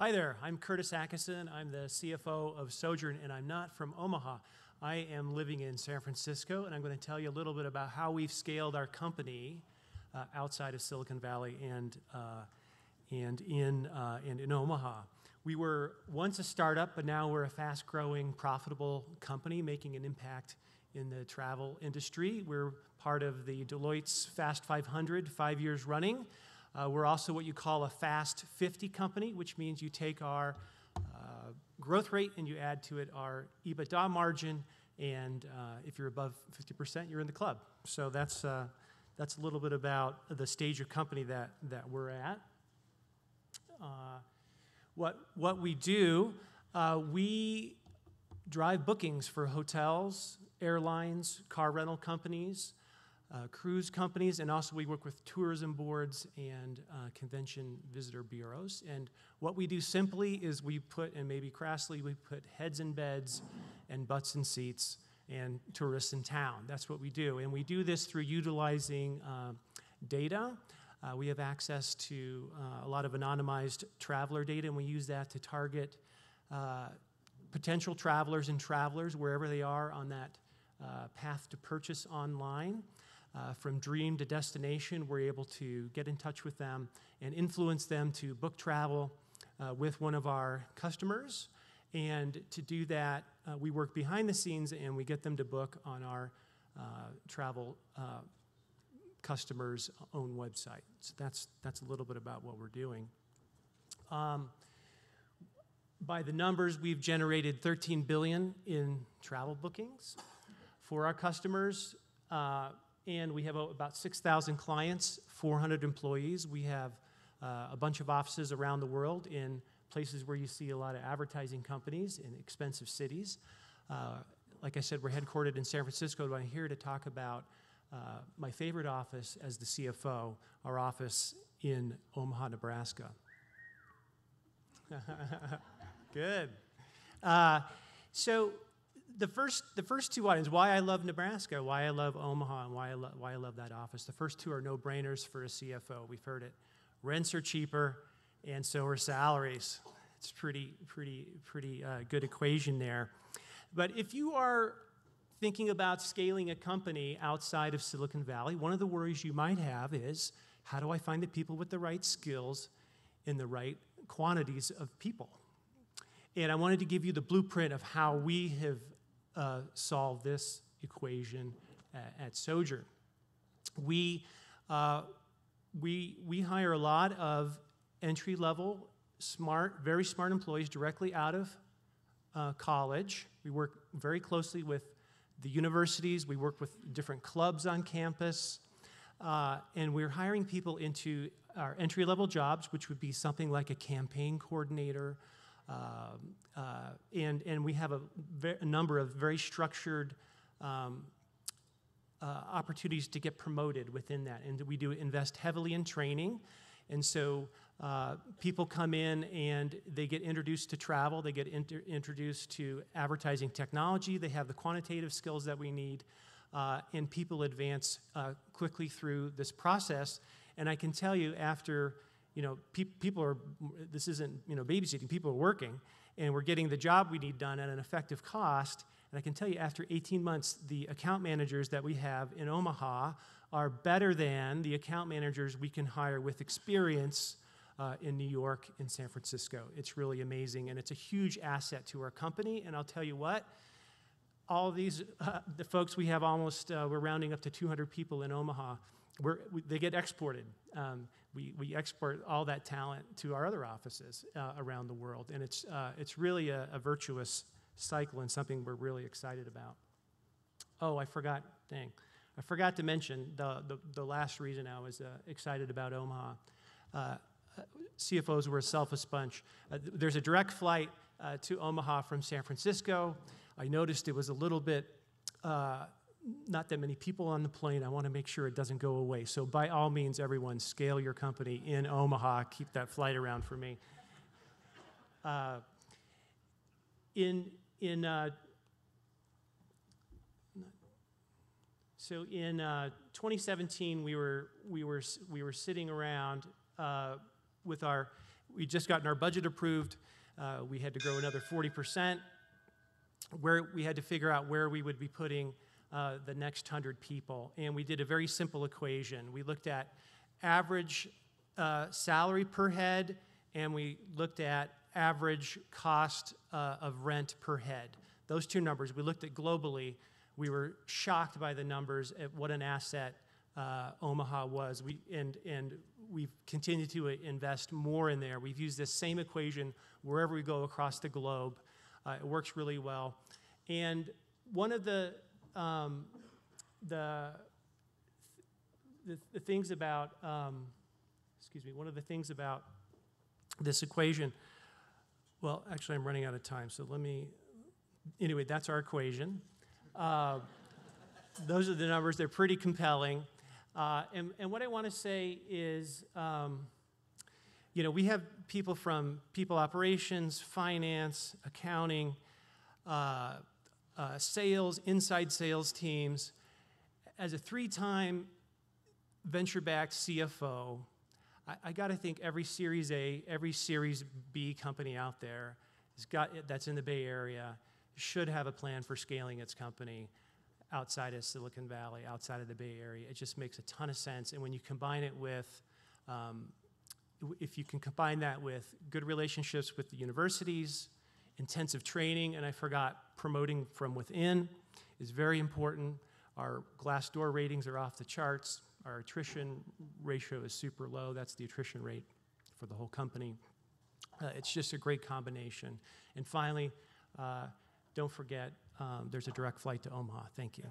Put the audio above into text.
Hi there, I'm Curtis Atkisson. I'm the CFO of Sojern, and I'm not from Omaha. I am living in San Francisco, and I'm going to tell you a little bit about how we've scaled our company uh, outside of Silicon Valley and, uh, and, in, uh, and in Omaha. We were once a startup, but now we're a fast growing, profitable company making an impact in the travel industry. We're part of the Deloitte's Fast 500, five years running. Uh, we're also what you call a Fast 50 company, which means you take our uh, growth rate and you add to it our EBITDA margin. And uh, if you're above 50%, you're in the club. So that's, uh, that's a little bit about the stage of company that, that we're at. Uh, what, what we do, uh, we drive bookings for hotels, airlines, car rental companies, uh, cruise companies, and also we work with tourism boards and uh, convention visitor bureaus. And what we do simply is we put, and maybe crassly, we put heads in beds and butts in seats and tourists in town. That's what we do. And we do this through utilizing uh, data. Uh, we have access to uh, a lot of anonymized traveler data, and we use that to target uh, potential travelers and travelers wherever they are on that path to purchase online. Uh, from dream to destination, we're able to get in touch with them and influence them to book travel uh, with one of our customers. And to do that, uh, we work behind the scenes and we get them to book on our uh, travel uh, customers' own website. So that's, that's a little bit about what we're doing. Um, by the numbers, we've generated 13 billion in travel bookings for our customers. Uh, and we have about 6,000 clients, 400 employees. We have uh, a bunch of offices around the world in places where you see a lot of advertising companies in expensive cities. Uh, like I said, we're headquartered in San Francisco, but I'm here to talk about uh, my favorite office as the CFO, our office in Omaha, Nebraska. Good. Uh, so, the first, the first two items, why I love Nebraska, why I love Omaha, and why I, lo- why I love that office, the first two are no brainers for a CFO. We've heard it. Rents are cheaper, and so are salaries. It's pretty, pretty, pretty uh, good equation there. But if you are thinking about scaling a company outside of Silicon Valley, one of the worries you might have is how do I find the people with the right skills in the right quantities of people? And I wanted to give you the blueprint of how we have uh, solve this equation at, at Sojern. We, uh, we, we hire a lot of entry level, smart, very smart employees directly out of uh, college. We work very closely with the universities, we work with different clubs on campus, uh, and we're hiring people into our entry level jobs, which would be something like a campaign coordinator and, and we have a, a, number of very structured um, uh, opportunities to get promoted within that. And we do invest heavily in training. And so uh, people come in and they get introduced to travel, they get inter- introduced to advertising technology, they have the quantitative skills that we need, uh, and people advance uh, quickly through this process. And I can tell you, after you know, pe- people are, this isn't, you know, babysitting, people are working, and we're getting the job we need done at an effective cost. And I can tell you, after 18 months, the account managers that we have in Omaha are better than the account managers we can hire with experience uh, in New York and San Francisco. It's really amazing, and it's a huge asset to our company. And I'll tell you what, all these, uh, the folks we have almost, uh, we're rounding up to 200 people in Omaha. We, they get exported. Um, we, we export all that talent to our other offices uh, around the world. And it's, uh, it's really a, a, virtuous cycle and something we're really excited about. Oh, I forgot, dang. I forgot to mention the, the, the last reason I was uh, excited about Omaha. Uh, CFOs were a selfish bunch. Uh, there's a direct flight uh, to Omaha from San Francisco. I noticed it was a little bit not that many people on the plane. I want to make sure it doesn't go away. So, by all means, everyone, scale your company in Omaha. Keep that flight around for me. Uh, in in uh, so in uh, 2017, we were we were we were sitting around uh, with our we just gotten our budget approved. Uh, we had to grow another 40%. Where we had to figure out where we would be putting uh, the next 100 people. And we did a very simple equation. We looked at average uh, salary per head, and we looked at average cost uh, of rent per head. Those two numbers, we looked at globally. We were shocked by the numbers at what an asset uh, Omaha was. We, and, and we've continued to invest more in there. We've used this same equation wherever we go across the globe. Uh, it works really well. And one of the, um, the, the, the, things about, um, excuse me, one of the things about this equation, well, actually, I'm running out of time, so let me, anyway, that's our equation. Uh, those are the numbers, they're pretty compelling. Uh, and, and, what I want to say is, um, you know, we have people from people operations, finance, accounting, uh, uh, sales, inside sales teams. As a three time venture backed CFO, I, I got to think every Series A, every Series B company out there has got, that's in the Bay Area should have a plan for scaling its company outside of Silicon Valley, outside of the Bay Area. It just makes a ton of sense. And when you combine it with, um, if you can combine that with good relationships with the universities, intensive training, and I forgot promoting from within is very important. Our Glassdoor ratings are off the charts. Our attrition ratio is super low. That's the attrition rate for the whole company. Uh, it's just a great combination. And finally, uh, don't forget um, there's a direct flight to Omaha. Thank you.